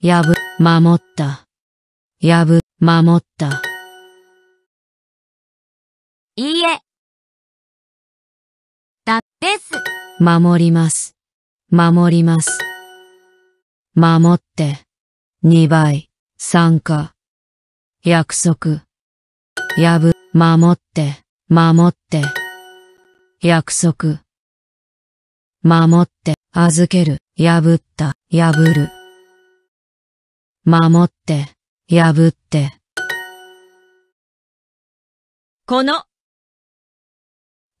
やぶ、守った。やぶ、守った。いいえ。だ、です。守ります。守ります。守って。2倍。参加。約束。やぶ、守って。守って。約束。守って。預ける。破った。破る。守って。破って。この、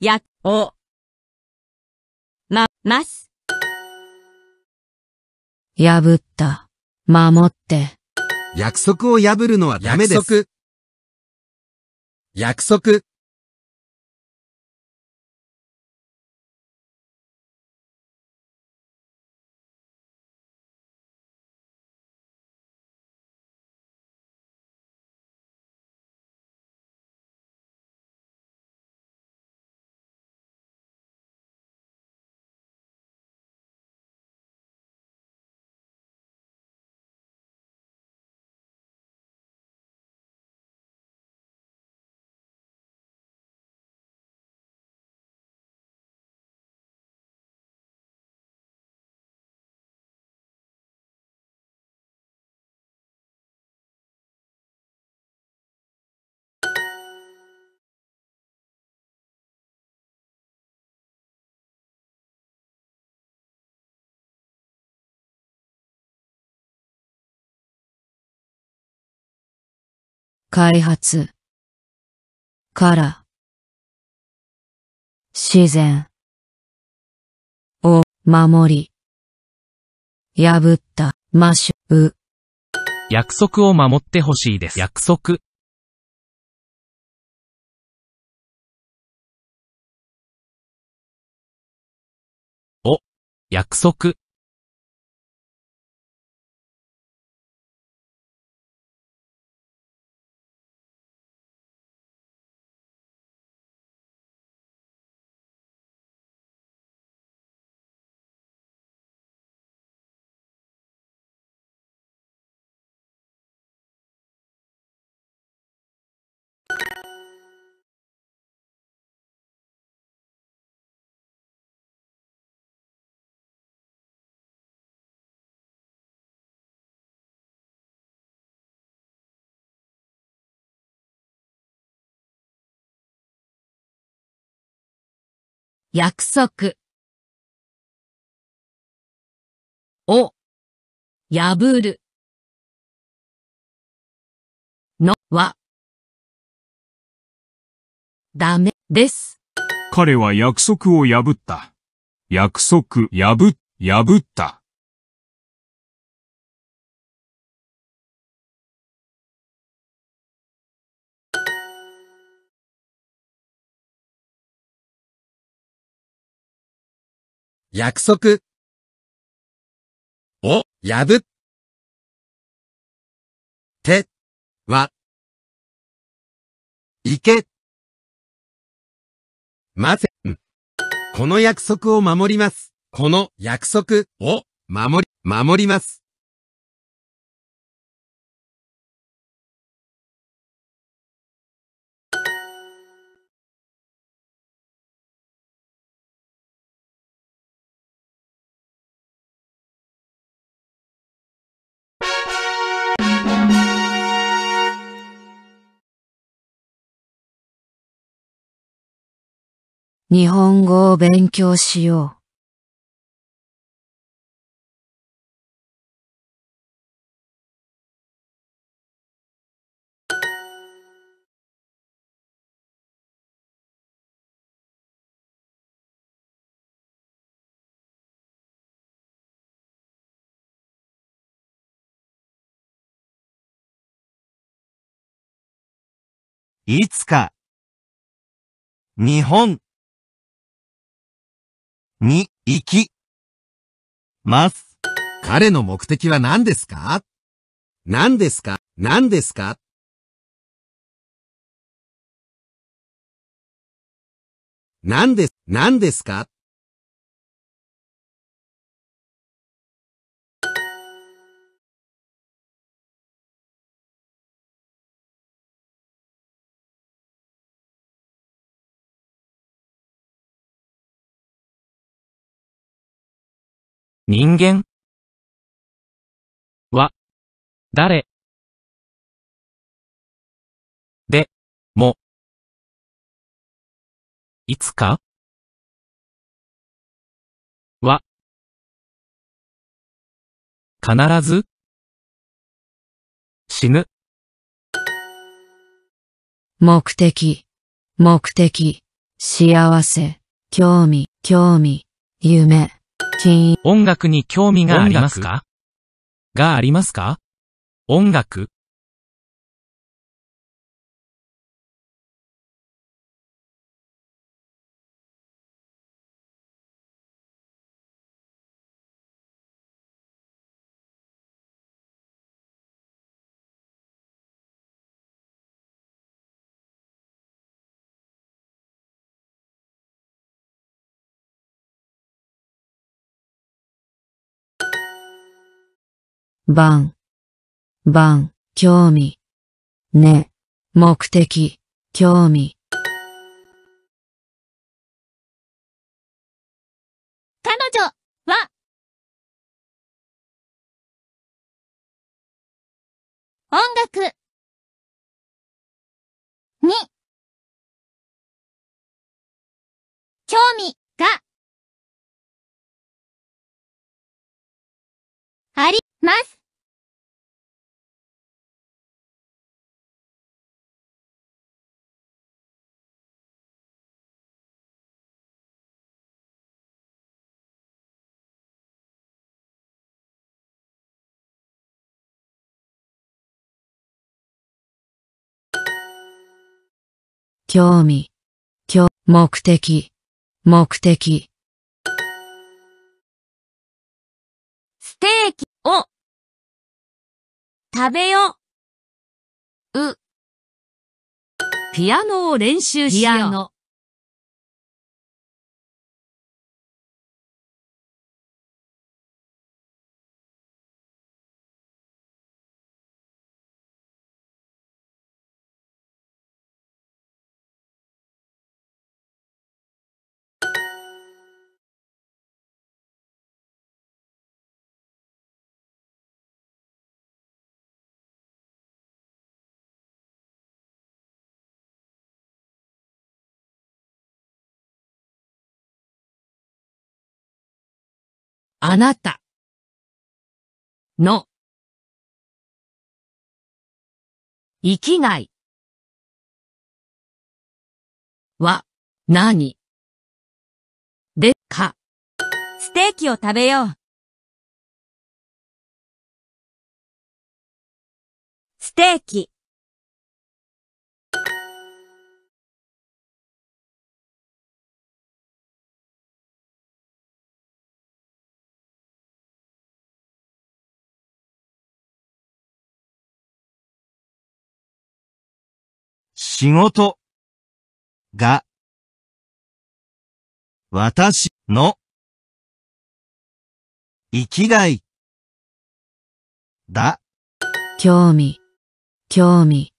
や、を、ま、ます。破った。守って。約束を破るのはダメです。約束。約束。開発。から。自然。を、守り。破った、マシュ、約束を守ってほしいです。約束。お、約束。約束。を、破る。の、は、ダメです。彼は約束を破った。約束、破、破った。約束。を、破っ。て、は、いけ。待て、んこの約束を守ります。この約束を守り、守ります。日本語を勉強しよう。いつか、日本に行きます。彼の目的は何ですか？何ですか？何ですか？何です、何ですか？人間？は、誰？で、も、いつか？は、必ず、死ぬ、目的、目的、幸せ、興味、興味、夢、金、音楽に興味がありますか？がありますか？音楽、番、番、興味、ね、目的、興味、彼女は、音楽。に、興味が。ます。興味、興、目的、目的、ステーキを食べよう。う。ピアノを練習しよう。あなた。の。生きがい。は。何。でか。ステーキを食べよう。ステーキ。仕事。が。私の。生きがい。だ。興味、興味、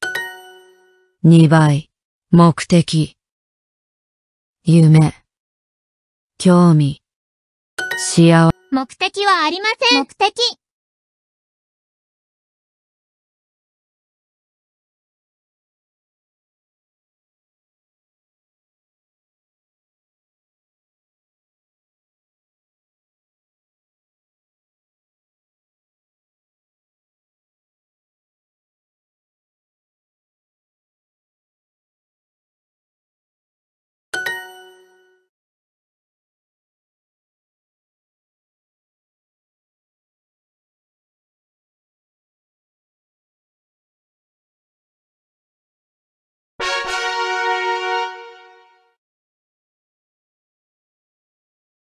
二倍、目的、夢、興味、幸目的はありません。目的